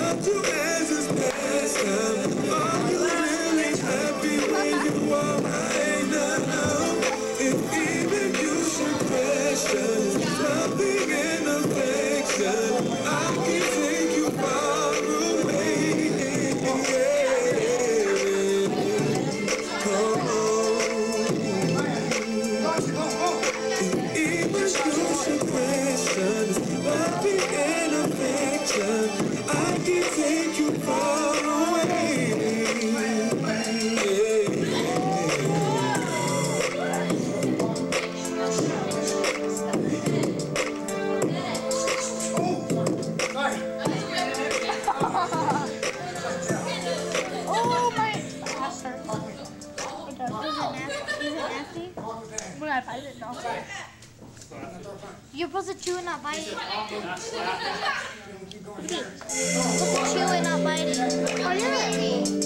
loved you as his. Are When I bite it, no. You're supposed to chew and not bite it. Chew and not bite it. Oh, really? Yeah,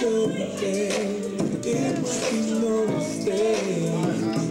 show you. that it must be no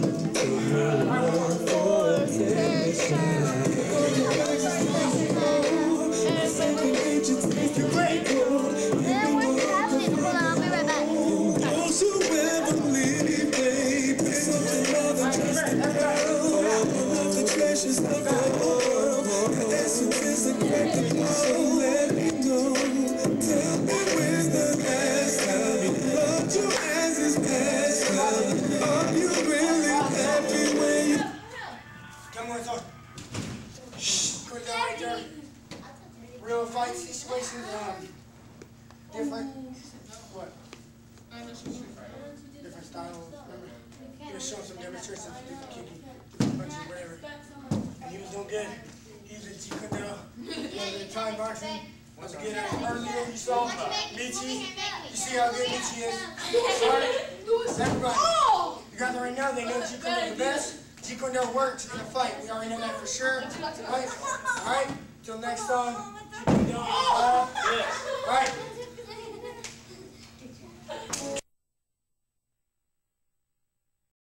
Real fight situations, um, different, what? Different styles, remember? He was showing some demonstrations of different kicking, different punches, whatever. And he was doing good. He was at Jeet Kune Do, he was Thai boxing. Once again, earlier you saw Michi. You see how good Michi is. Sorry. Everybody. You got that right now, they know Kune Do the best. Kune Do works in a fight. We already know that for sure. Right? Alright? Till next time. Jeet Kune Do. Uh, Alright?